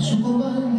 是我们。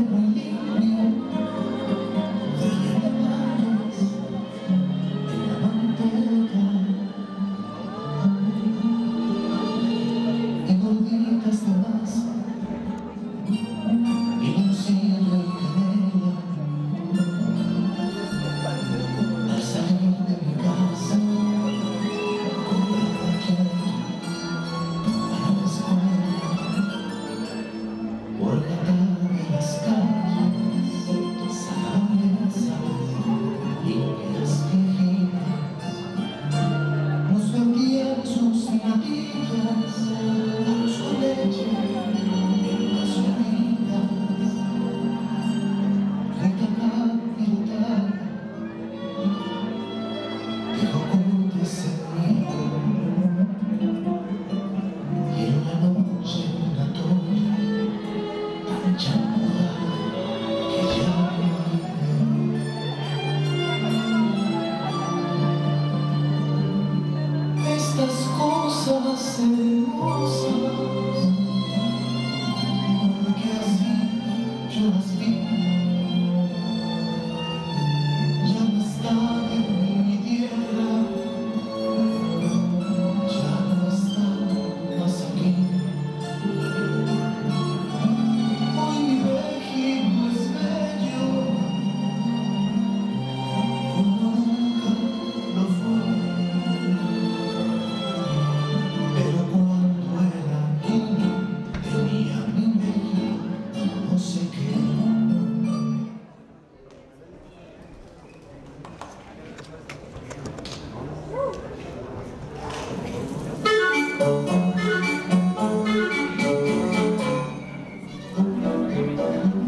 Amen.